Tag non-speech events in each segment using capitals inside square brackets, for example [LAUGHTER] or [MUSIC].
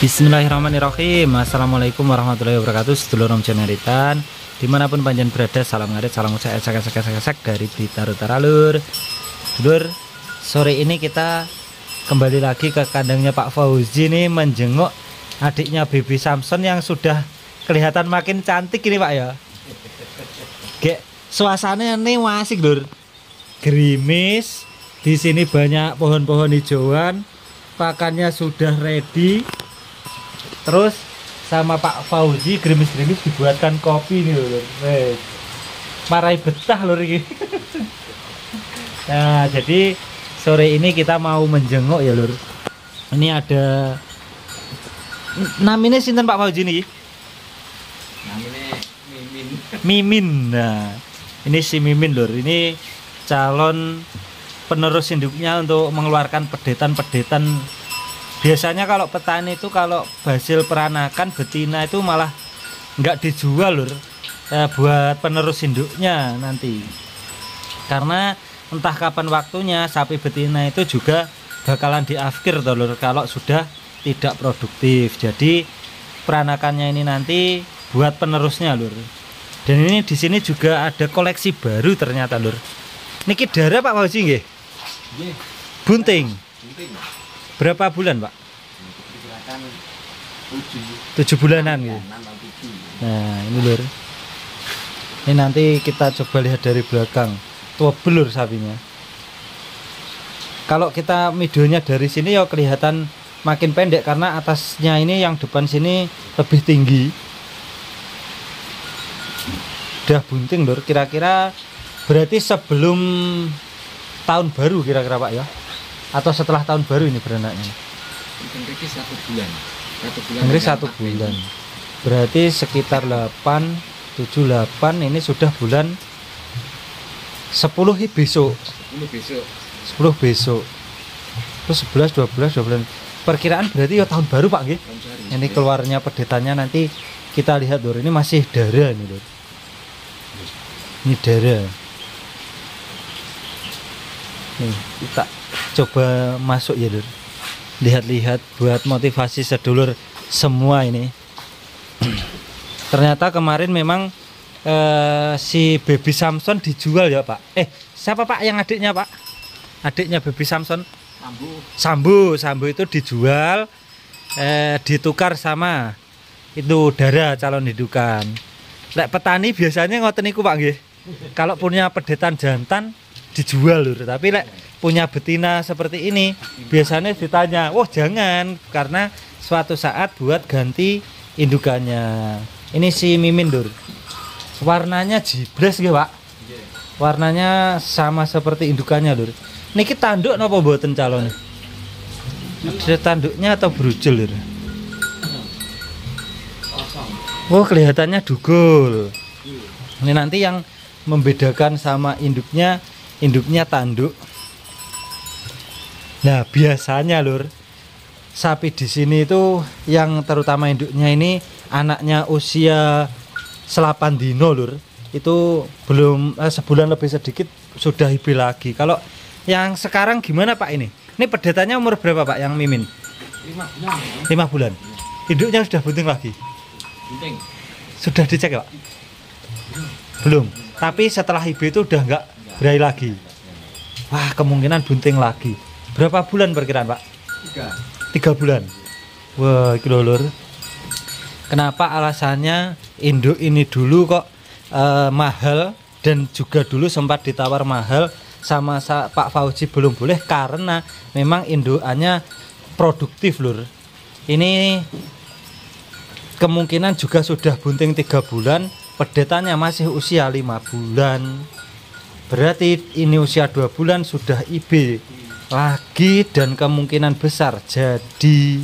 Bismillahirrahmanirrahim. Assalamualaikum warahmatullahi wabarakatuh. Sedulur Om Jeneritan Di mana pun panjang berada Salam ngarit, salam ucap, esak, esak, esak, esak Dari Blitar Utara Lur. Dulur Sore ini kita Kembali lagi ke kandangnya Pak Fauzi nih Menjenguk adiknya Baby Samson Yang sudah kelihatan makin cantik ini Pak ya. Gek Suasananya nih masih Lur. Gerimis di sini banyak pohon-pohon hijauan pakannya sudah ready terus sama Pak Fauzi gerimis-gerimis dibuatkan kopi nih lho Wes. marai betah lho ini [LAUGHS] nah jadi sore ini kita mau menjenguk ya lur. Ini ada namanya sinten Pak Fauzi nih namanya Mimin. [LAUGHS] Mimin. Nah ini si Mimin lur. Ini calon penerus induknya untuk mengeluarkan pedetan-pedetan biasanya kalau petani itu kalau hasil peranakan betina itu malah nggak dijual lur. Eh, buat penerus induknya nanti. Karena entah kapan waktunya sapi betina itu juga bakalan diafkir toh lur kalau sudah tidak produktif. Jadi peranakannya ini nanti buat penerusnya lur. Dan ini di sini juga ada koleksi baru ternyata lur. Niki darah Pak Fauzi nggih? Bunting. Berapa bulan Pak tujuh tujuh bulanan gitu tujuh Nah, ini lur. Ini nanti kita coba lihat dari belakang. Tua belur sapinya. Kalau kita videonya dari sini ya kelihatan makin pendek karena atasnya ini yang depan sini lebih tinggi. Udah bunting lur, kira-kira berarti sebelum tahun baru kira-kira Pak ya? Atau setelah tahun baru ini Ini satu bulan satu bulan dengan satu bulan. Berarti sekitar 8 7 8 ini sudah bulan 10 hi- besok. sepuluh besok 10 besok. Terus 11 12 12. Perkiraan berarti ya tahun baru Pak nggih. Ini keluarnya pedetannya nanti kita lihat Lur. Ini masih darah nih Lur. Ini darah. Nih, kita coba masuk ya Lur. Lihat-lihat buat motivasi sedulur semua ini. Ternyata kemarin memang eh, si Baby Samson dijual ya Pak. Eh, siapa Pak yang adiknya Pak? Adiknya Baby Samson Ambu Sambu, Sambu itu dijual eh ditukar sama itu darah calon hidukan. Lek petani biasanya ngoten niku Pak nggih. Kalau punya pedetan jantan dijual lur, tapi lek punya betina seperti ini biasanya ditanya, "Wah, jangan karena suatu saat buat ganti indukannya." Ini si Mimin lur. Warnanya jibres nggih, Pak. Warnanya sama seperti indukannya lur. Niki tanduk napa mboten calon? Ada tanduknya atau brujul lur? kosong Oh kelihatannya dugul. Ini nanti yang membedakan sama induknya, induknya tanduk. Nah biasanya lur, sapi di sini itu yang terutama induknya ini anaknya usia selapan dino lur. Itu belum eh, sebulan lebih sedikit sudah hibi lagi. Kalau yang sekarang gimana pak ini? Ini pedetannya umur berapa pak yang mimin? lima bulan ya Lima bulan. Induknya sudah bunting lagi. penting Sudah dicek ya, Pak? Belum. Tapi setelah IB itu udah nggak berai lagi. Wah, kemungkinan bunting lagi. Berapa bulan perkiraan, Pak? tiga Tiga bulan. Wah, itu Lur. Kenapa alasannya induk ini dulu kok eh, mahal dan juga dulu sempat ditawar mahal sama sa- Pak Fauzi belum boleh karena memang indukannya produktif lur. Ini kemungkinan juga sudah bunting tiga bulan, pedetannya masih usia lima bulan. Berarti ini usia dua bulan sudah IB lagi dan kemungkinan besar jadi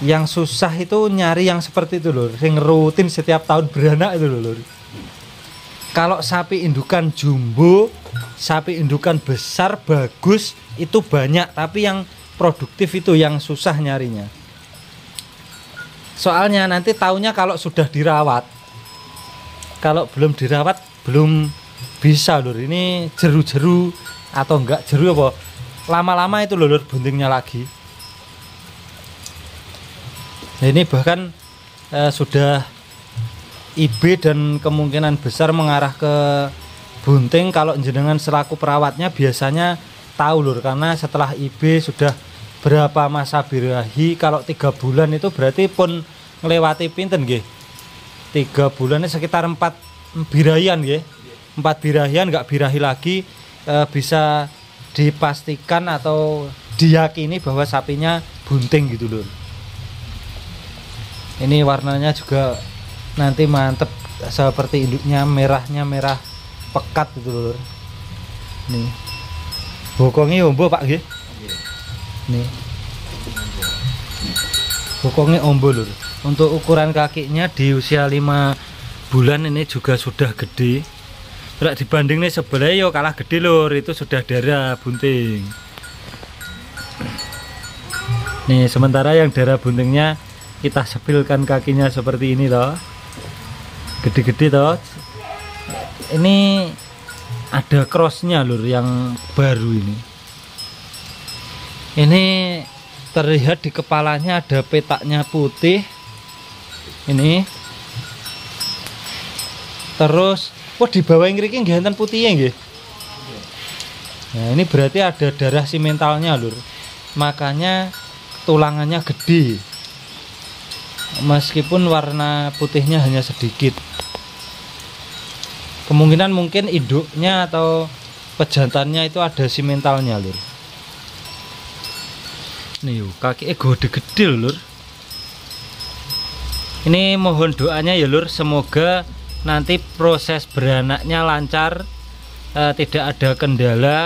yang susah itu nyari yang seperti itu loh yang rutin setiap tahun beranak itu loh kalau sapi indukan jumbo sapi indukan besar bagus itu banyak. Tapi yang produktif itu yang susah nyarinya. Soalnya nanti tahunya kalau sudah dirawat kalau belum dirawat belum bisa lur. Ini jeru-jeru atau enggak jeru apa? Lama-lama itu lho lur buntingnya lagi. Nah, ini bahkan eh, sudah IB dan kemungkinan besar mengarah ke bunting kalau jenengan selaku perawatnya biasanya tahu lur. Karena setelah IB sudah berapa masa birahi kalau tiga bulan itu berarti pun melewati pinten nggih? Tiga bulannya sekitar empat birahian nggih? Empat birahian nggak birahi lagi eh, bisa dipastikan atau diyakini bahwa sapinya bunting gitu lur ini warnanya juga nanti mantep seperti induknya merahnya merah pekat gitu lur nih. Bokongnya ombo pak nggih? Nih. Bokongnya ombo lur untuk ukuran kakinya di usia 5 bulan ini juga sudah gede Berak dibanding nih sebelah yo kalah gede lur. Itu sudah darah bunting. Nih sementara yang darah buntingnya kita sepilkan kakinya seperti ini loh gede-gede toh. Ini ada crossnya lur yang baru ini. Ini terlihat di kepalanya ada petaknya putih. Ini. Terus wah di bawah yang nggih enten putihnya nggih. Nah ini berarti ada darah simentalnya lur. Makanya tulangannya gede. Meskipun warna putihnya hanya sedikit. Kemungkinan mungkin induknya atau pejantannya itu ada simentalnya lur. Nih kaki eh gede gede lur. Ini mohon doanya ya lur. Semoga nanti proses beranaknya lancar eh, tidak ada kendala.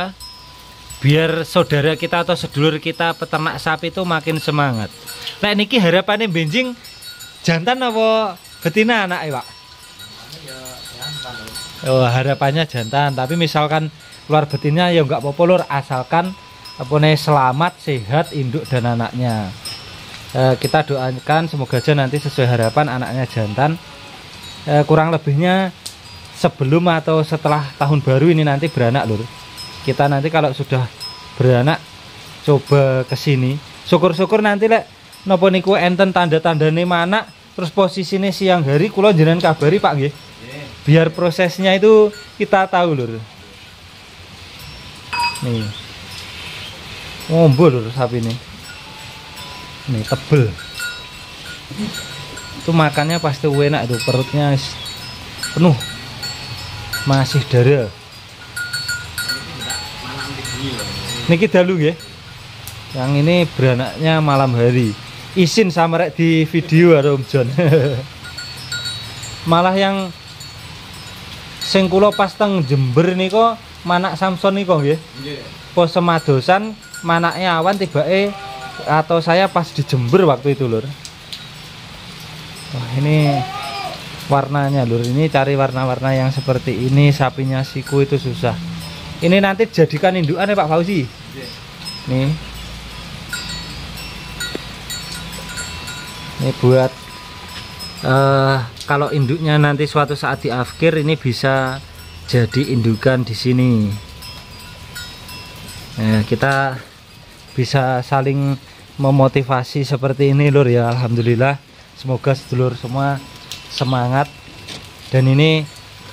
Biar saudara kita atau sedulur kita peternak sapi itu makin semangat. Nah niki harapannya benjing jantan apa betina anak pak? Oh, harapannya jantan. Tapi misalkan keluar betinnya ya nggak populer asalkan apa selamat sehat induk dan anaknya. E, kita doakan semoga aja nanti sesuai harapan anaknya jantan e, kurang lebihnya sebelum atau setelah tahun baru ini nanti beranak lur. Kita nanti kalau sudah beranak coba ke sini syukur-syukur nanti lek nopo niku enten tanda-tanda nih mana terus posisinya siang hari kulo jenengan kabari pak nggih. Biar prosesnya itu kita tahu lur. Nih. Ngombo lur sapi ini. Nih tebel itu makannya pasti enak itu perutnya penuh masih darah niki dalu ya yang ini beranaknya malam hari izin sama rek di video ya Om John [LAUGHS] malah yang sing kula pas teng Jember kok manak Samson nih nggih. Nggih. Pos semadosan manaknya awan tibake atau saya pas di Jember waktu itu lur. Wah, ini warnanya lur. Ini cari warna-warna yang seperti ini sapinya siku itu susah. Ini nanti jadikan indukan ya Pak Fauzi. Nih. Ini buat uh, kalau induknya nanti suatu saat diafkir ini bisa jadi indukan di sini nah, kita bisa saling memotivasi seperti ini lur ya Alhamdulillah semoga sedulur semua semangat. Dan ini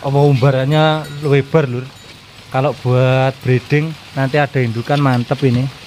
omong umbarannya lebar lur. Kalau buat breeding nanti ada indukan mantep ini